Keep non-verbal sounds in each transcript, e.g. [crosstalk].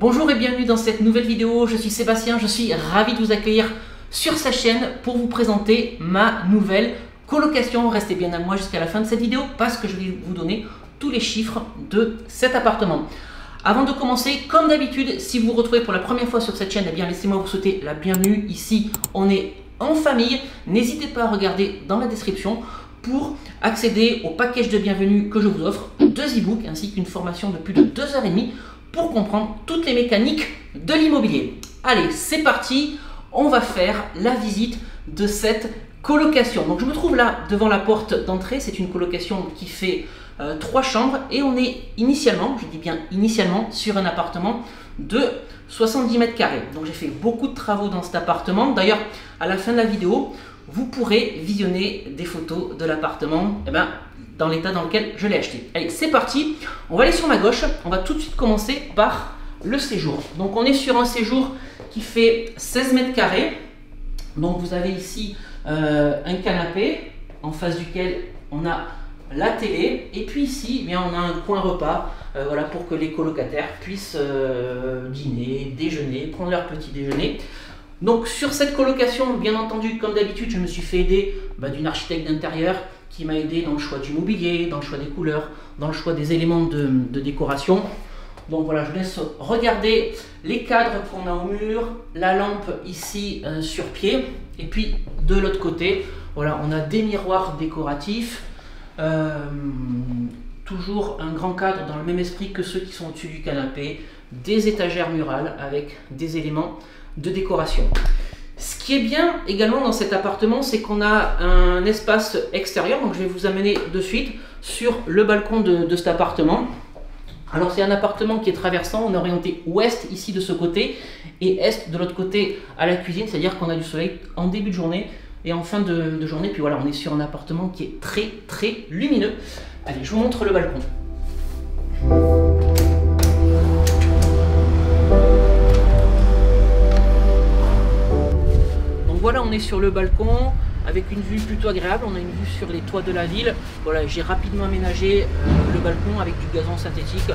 Bonjour et bienvenue dans cette nouvelle vidéo, je suis Sébastien, je suis ravi de vous accueillir sur sa chaîne pour vous présenter ma nouvelle colocation. Restez bien à moi jusqu'à la fin de cette vidéo parce que je vais vous donner tous les chiffres de cet appartement. Avant de commencer, comme d'habitude, si vous vous retrouvez pour la première fois sur cette chaîne, eh bien laissez-moi vous souhaiter la bienvenue. Ici, on est en famille. N'hésitez pas à regarder dans la description pour accéder au package de bienvenue que je vous offre, deux e-books ainsi qu'une formation de plus de 2 heures et demie comprendre toutes les mécaniques de l'immobilier. Allez, c'est parti, on va faire la visite de cette colocation. Donc je me trouve là devant la porte d'entrée, c'est une colocation qui fait euh, trois chambres et on est initialement, je dis bien initialement, sur un appartement de 70 mètres carrés. Donc j'ai fait beaucoup de travaux dans cet appartement. D'ailleurs, à la fin de la vidéo, vous pourrez visionner des photos de l'appartement eh ben, dans l'état dans lequel je l'ai acheté. Allez, c'est parti. On va aller sur ma gauche. On va tout de suite commencer par le séjour. Donc on est sur un séjour qui fait 16 mètres carrés. Donc vous avez ici euh, un canapé en face duquel on a la télé et puis ici eh bien, on a un coin repas euh, voilà, pour que les colocataires puissent euh, dîner, déjeuner, prendre leur petit déjeuner. Donc sur cette colocation, bien entendu, comme d'habitude, je me suis fait aider bah, d'une architecte d'intérieur qui m'a aidé dans le choix du mobilier, dans le choix des couleurs, dans le choix des éléments de, décoration. Donc voilà, je laisse regarder les cadres qu'on a au mur, la lampe ici euh, sur pied, et puis de l'autre côté, voilà, on a des miroirs décoratifs, euh, toujours un grand cadre dans le même esprit que ceux qui sont au-dessus du canapé, des étagères murales avec des éléments de décoration. Ce qui est bien également dans cet appartement, c'est qu'on a un espace extérieur, donc je vais vous amener de suite sur le balcon de, cet appartement. Alors c'est un appartement qui est traversant, on est orienté ouest ici de ce côté et est de l'autre côté à la cuisine, c'est-à-dire qu'on a du soleil en début de journée et en fin de, journée. Puis voilà, on est sur un appartement qui est très très lumineux. Allez, je vous montre le balcon. On est sur le balcon avec une vue plutôt agréable. On a une vue sur les toits de la ville. Voilà, j'ai rapidement aménagé euh, le balcon avec du gazon synthétique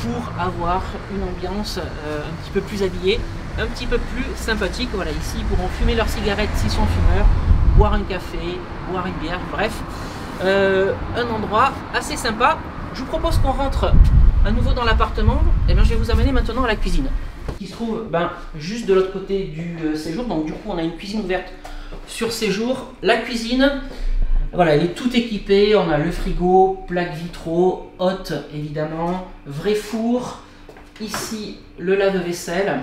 pour avoir une ambiance euh, un petit peu plus habillée, un petit peu plus sympathique. Voilà, ici ils pourront fumer leurs cigarettes s'ils sont fumeurs, boire un café, boire une bière, bref, euh, un endroit assez sympa. Je vous propose qu'on rentre à nouveau dans l'appartement. Et eh je vais vous amener maintenant à la cuisine se trouve ben, juste de l'autre côté du euh, séjour. Donc du coup, on a une cuisine ouverte sur séjour. La cuisine, voilà, elle est tout équipée. On a le frigo, plaque vitraux, haute évidemment, vrai four. Ici, le lave-vaisselle.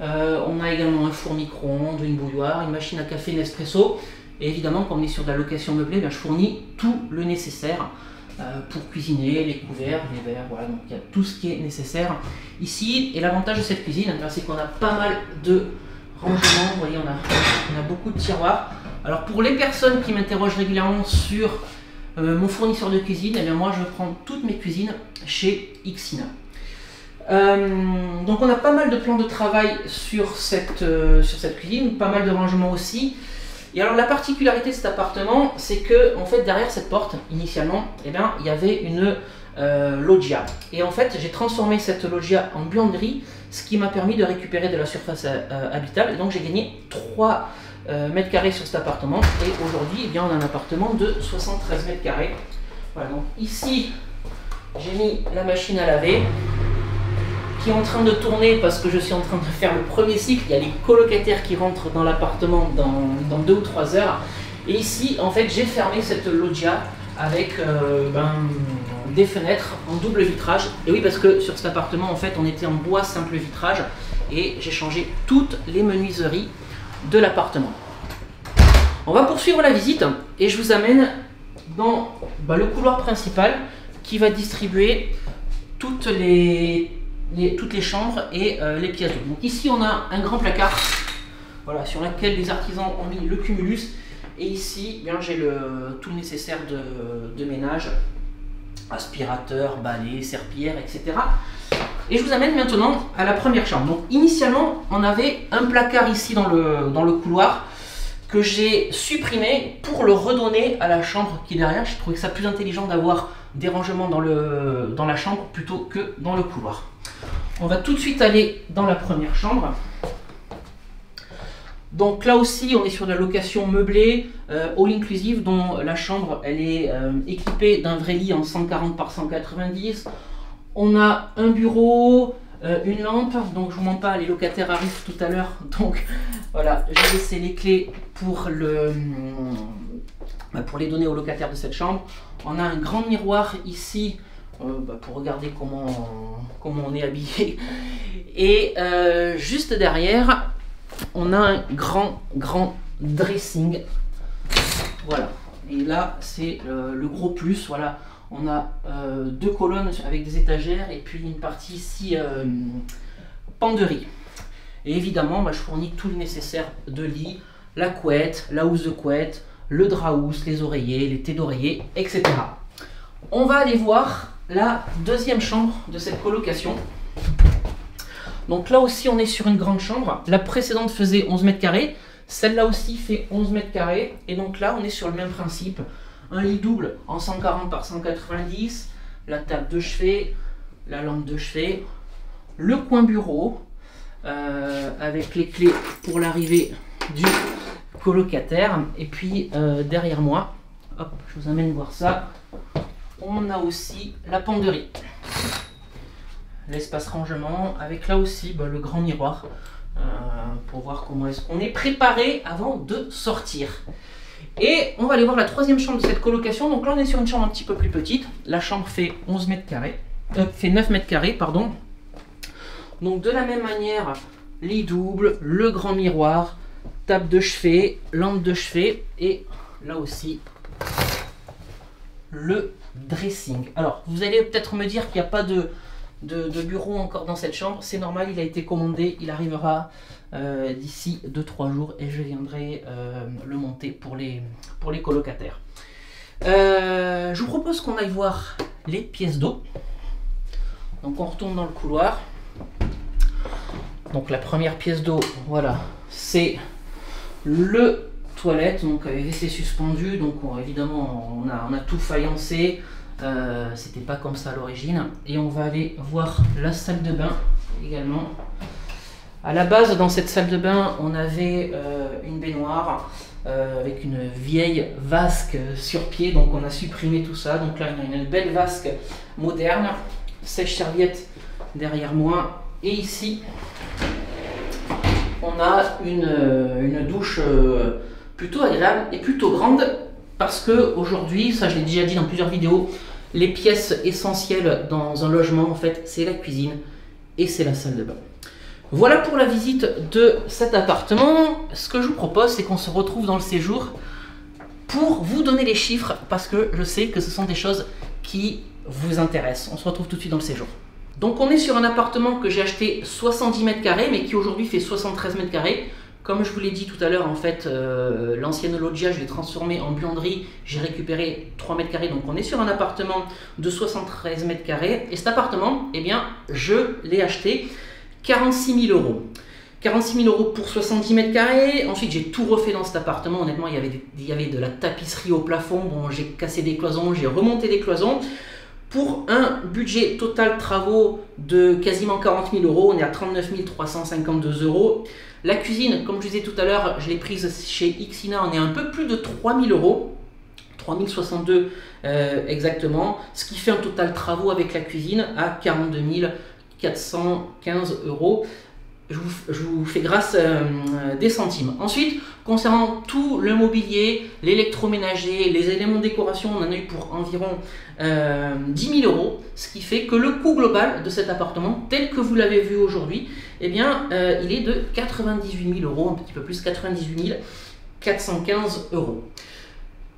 Euh, on a également un four micro-ondes, une bouilloire, une machine à café Nespresso. Et évidemment, quand on est sur de la location meublée, ben, je fournis tout le nécessaire pour cuisiner, les couverts, les verres, voilà, donc il y a tout ce qui est nécessaire ici. Et l'avantage de cette cuisine, c'est qu'on a pas mal de rangements, vous voyez, on a, beaucoup de tiroirs. Alors pour les personnes qui m'interrogent régulièrement sur euh, mon fournisseur de cuisine, eh bien moi je prends toutes mes cuisines chez Xina. Euh, donc on a pas mal de plans de travail sur cette cuisine, pas mal de rangements aussi. Et alors la particularité de cet appartement, c'est que en fait derrière cette porte, initialement, eh bien, il y avait une euh, loggia. Et en fait, j'ai transformé cette loggia en buanderie, ce qui m'a permis de récupérer de la surface euh, habitable. Et donc j'ai gagné 3 euh, mètres carrés sur cet appartement. Et aujourd'hui, eh bien, on a un appartement de 73 mètres carrés. Voilà, donc ici, j'ai mis la machine à laver en train de tourner parce que je suis en train de faire le premier cycle. Il y a les colocataires qui rentrent dans l'appartement dans, deux ou trois heures. Et ici, en fait, j'ai fermé cette loggia avec euh, ben, des fenêtres en double vitrage. Et oui, parce que sur cet appartement, en fait, on était en bois simple vitrage et j'ai changé toutes les menuiseries de l'appartement. On va poursuivre la visite et je vous amène dans ben, le couloir principal qui va distribuer toutes les toutes les chambres et euh, les pièces Donc ici on a un grand placard voilà, sur lequel les artisans ont mis le cumulus. Et ici, bien j'ai le, tout le nécessaire de, ménage, aspirateur, balai, serpillère, etc. Et je vous amène maintenant à la première chambre. Donc initialement, on avait un placard ici dans le, dans le couloir que j'ai supprimé pour le redonner à la chambre qui est derrière. Je trouvais que ça plus intelligent d'avoir des rangements dans, le, dans la chambre plutôt que dans le couloir. On va tout de suite aller dans la première chambre. Donc là aussi, on est sur la location meublée, euh, all inclusive, dont la chambre elle est euh, équipée d'un vrai lit en 140 par 190. On a un bureau, euh, une lampe, donc je vous mens pas, les locataires arrivent tout à l'heure, [laughs] donc voilà, j'ai laissé les clés pour, pour les donner aux locataires de cette chambre. On a un grand miroir ici bah, pour regarder comment, comment on est habillé. Et juste derrière, on a un grand, grand dressing. Voilà. Et là, c'est euh, le gros plus. Voilà. On a euh, deux colonnes avec des étagères et puis une partie ici euh, penderie. Et évidemment, bah, je fournis tout le nécessaire de lit, la couette, la housse de couette, le drap housse, les oreillers, les thés d'oreiller, etc. On va aller voir la deuxième chambre de cette colocation. Donc là aussi, on est sur une grande chambre. La précédente faisait 11 mètres carrés. Celle-là aussi fait 11 mètres carrés. Et donc là, on est sur le même principe. Un lit double en 140 par 190. La table de chevet, la lampe de chevet, le coin bureau euh, avec les clés pour l'arrivée du colocataire. Et puis euh, derrière moi, hop, je vous amène voir ça. On a aussi la penderie l'espace rangement, avec là aussi bah, le grand miroir euh, pour voir comment est-ce qu'on est préparé avant de sortir. Et on va aller voir la troisième chambre de cette colocation. Donc là, on est sur une chambre un petit peu plus petite. La chambre fait 11 mètres carrés, euh, fait 9 mètres carrés, pardon. Donc de la même manière, lit double, le grand miroir, table de chevet, lampe de chevet et là aussi le dressing. Alors, vous allez peut-être me dire qu'il n'y a pas de, bureau encore dans cette chambre. C'est normal, il a été commandé, il arrivera euh, d'ici 2-3 jours et je viendrai euh, le monter pour les, pour les colocataires. Euh, je vous propose qu'on aille voir les pièces d'eau. Donc on retourne dans le couloir. Donc la première pièce d'eau, voilà, c'est le donc avec WC suspendu, donc évidemment on a, on a tout faïencé, euh, c'était pas comme ça à l'origine. Et on va aller voir la salle de bain également. À la base, dans cette salle de bain, on avait euh, une baignoire euh, avec une vieille vasque sur pied. Donc on a supprimé tout ça. Donc là, y a une belle vasque moderne. Sèche-serviette derrière moi. Et ici, on a une, une douche plutôt agréable et plutôt grande parce que aujourd'hui, ça je l'ai déjà dit dans plusieurs vidéos, les pièces essentielles dans un logement, en fait, c'est la cuisine et c'est la salle de bain. Voilà pour la visite de cet appartement. Ce que je vous propose, c'est qu'on se retrouve dans le séjour pour vous donner les chiffres parce que je sais que ce sont des choses qui vous intéressent. On se retrouve tout de suite dans le séjour. Donc on est sur un appartement que j'ai acheté 70 mètres carrés mais qui aujourd'hui fait 73 mètres carrés. Comme je vous l'ai dit tout à l'heure, en fait, euh, l'ancienne loggia, je l'ai transformée en buanderie. J'ai récupéré 3 mètres carrés. Donc, on est sur un appartement de 73 mètres carrés. Et cet appartement, eh bien, je l'ai acheté 46 000 euros. 46 000 euros pour 70 mètres carrés. Ensuite, j'ai tout refait dans cet appartement. Honnêtement, il y avait, il y avait de la tapisserie au plafond. Bon, j'ai cassé des cloisons, j'ai remonté des cloisons. Pour un budget total travaux de quasiment 40 000 euros, on est à 39 352 euros. La cuisine, comme je disais tout à l'heure, je l'ai prise chez Xina, on est un peu plus de 3000 euros. 3062 euh, exactement, ce qui fait un total travaux avec la cuisine à 42 415 euros je vous, fais grâce euh, des centimes. Ensuite, concernant tout le mobilier, l'électroménager, les éléments de décoration, on en a eu pour environ 10 euh, 000 euros, ce qui fait que le coût global de cet appartement, tel que vous l'avez vu aujourd'hui, eh bien, euh, il est de 98 000 euros, un petit peu plus, 98 415 euros.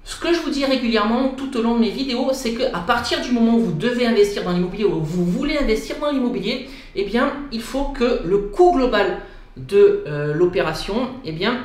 Ce que je vous dis régulièrement tout au long de mes vidéos, c'est qu'à partir du moment où vous devez investir dans l'immobilier ou vous voulez investir dans l'immobilier, eh bien, il faut que le coût global de euh, l'opération, eh bien,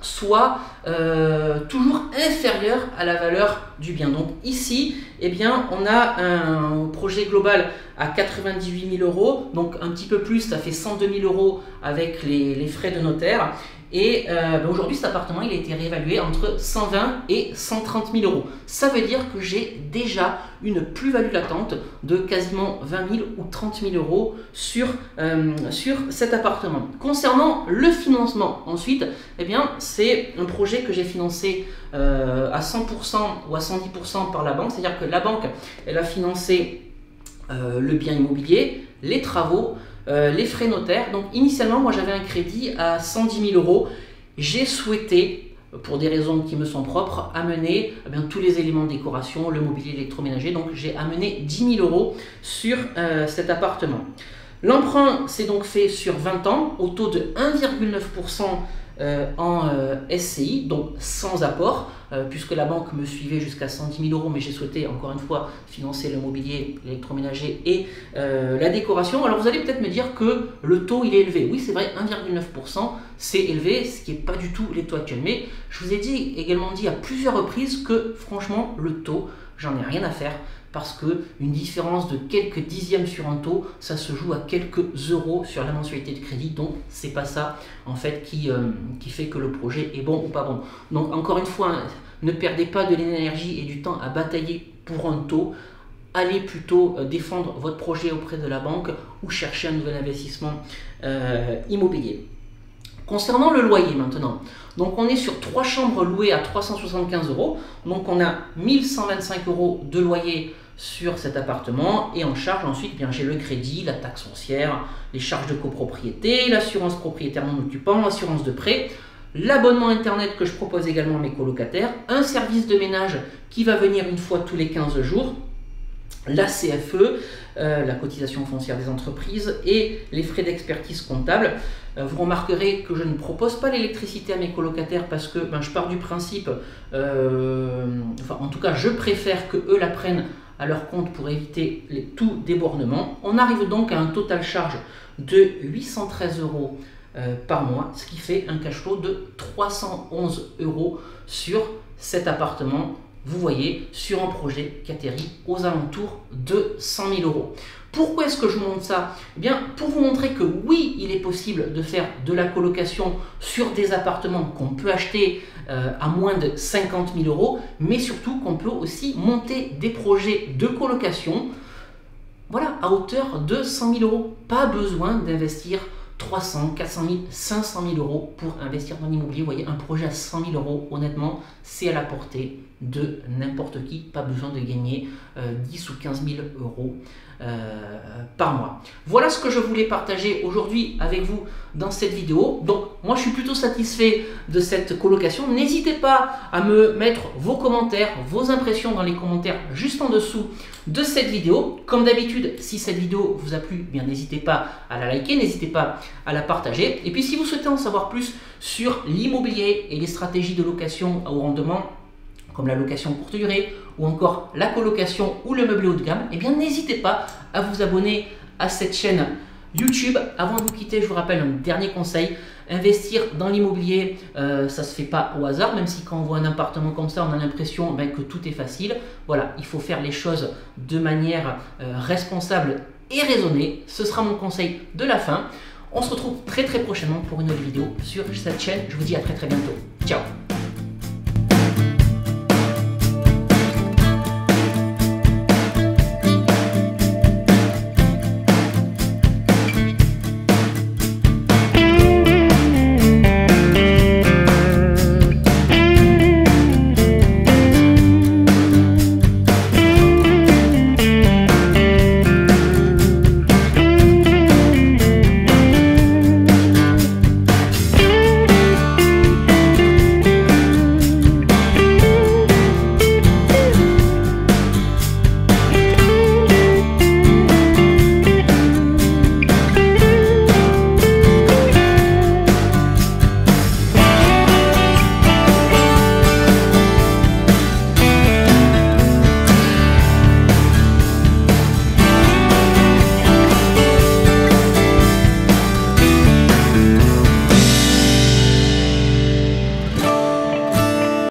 soit euh, toujours inférieur à la valeur du bien. Donc ici, eh bien, on a un projet global à 98 000 euros, donc un petit peu plus, ça fait 102 000 euros avec les, frais de notaire. Et euh, ben aujourd'hui, cet appartement, il a été réévalué entre 120 et 130 000 euros. Ça veut dire que j'ai déjà une plus-value latente de quasiment 20 000 ou 30 000 euros sur, euh, sur cet appartement. Concernant le financement, ensuite, eh bien, c'est un projet que j'ai financé euh, à 100% ou à 110% par la banque. C'est-à-dire que la banque, elle a financé le bien immobilier, les travaux, euh, les frais notaires. Donc initialement, moi j'avais un crédit à 110 000 euros. J'ai souhaité, pour des raisons qui me sont propres, amener eh tous les éléments de décoration, le mobilier électroménager. Donc j'ai amené 10 000 euros sur euh, cet appartement. L'emprunt s'est donc fait sur 20 ans au taux de 1,9% euh, en euh, SCI, donc sans apport, euh, puisque la banque me suivait jusqu'à 110 000 euros, mais j'ai souhaité encore une fois financer le mobilier, l'électroménager et la décoration. Alors vous allez peut-être me dire que le taux il est élevé. Oui, c'est vrai, 1,9%, c'est élevé, ce qui n'est pas du tout les taux actuels. Mais je vous ai dit, également dit à plusieurs reprises que franchement, le taux, j'en ai rien à faire parce que une différence de quelques dixièmes sur un taux, ça se joue à quelques euros sur la mensualité de crédit. Donc c'est pas ça en fait qui, euh, qui fait que le projet est bon ou pas bon. Donc encore une fois, ne perdez pas de l'énergie et du temps à batailler pour un taux. Allez plutôt euh, défendre votre projet auprès de la banque ou chercher un nouvel investissement euh, immobilier. Concernant le loyer maintenant, donc on est sur trois chambres louées à 375 euros. Donc on a 1125 euros de loyer sur cet appartement et en charge ensuite bien j'ai le crédit, la taxe foncière, les charges de copropriété, l'assurance propriétaire non occupant, l'assurance de prêt, l'abonnement internet que je propose également à mes colocataires, un service de ménage qui va venir une fois tous les 15 jours, la CFE, euh, la cotisation foncière des entreprises et les frais d'expertise comptable. Euh, vous remarquerez que je ne propose pas l'électricité à mes colocataires parce que ben, je pars du principe, euh, enfin en tout cas je préfère que eux la prennent à leur compte pour éviter tout débordement. On arrive donc à un total charge de 813 euros par mois, ce qui fait un cash flow de 311 euros sur cet appartement vous voyez, sur un projet qui atterrit aux alentours de 100 000 euros. Pourquoi est-ce que je montre ça? Eh bien, pour vous montrer que oui, il est possible de faire de la colocation sur des appartements qu'on peut acheter euh, à moins de 50 000 euros, mais surtout qu'on peut aussi monter des projets de colocation voilà, à hauteur de 100 000 euros. Pas besoin d'investir 300, 400 000, 500 000 euros pour investir dans l'immobilier. Vous voyez, un projet à 100 000 euros, honnêtement, c'est à la portée de n'importe qui. Pas besoin de gagner 10 euh, ou 15 000 euros euh, par mois. Voilà ce que je voulais partager aujourd'hui avec vous dans cette vidéo. Donc, moi, je suis plutôt satisfait de cette colocation. N'hésitez pas à me mettre vos commentaires, vos impressions dans les commentaires juste en dessous de cette vidéo. Comme d'habitude, si cette vidéo vous a plu, bien n'hésitez pas à la liker, n'hésitez pas à la partager. Et puis, si vous souhaitez en savoir plus sur l'immobilier et les stratégies de location au rendement, comme la location courte durée ou encore la colocation ou le meublé haut de gamme, eh bien n'hésitez pas à vous abonner à cette chaîne YouTube. Avant de vous quitter, je vous rappelle un dernier conseil. Investir dans l'immobilier, euh, ça ne se fait pas au hasard, même si quand on voit un appartement comme ça, on a l'impression ben, que tout est facile. Voilà, il faut faire les choses de manière euh, responsable et raisonnée. Ce sera mon conseil de la fin. On se retrouve très très prochainement pour une autre vidéo sur cette chaîne. Je vous dis à très très bientôt. Ciao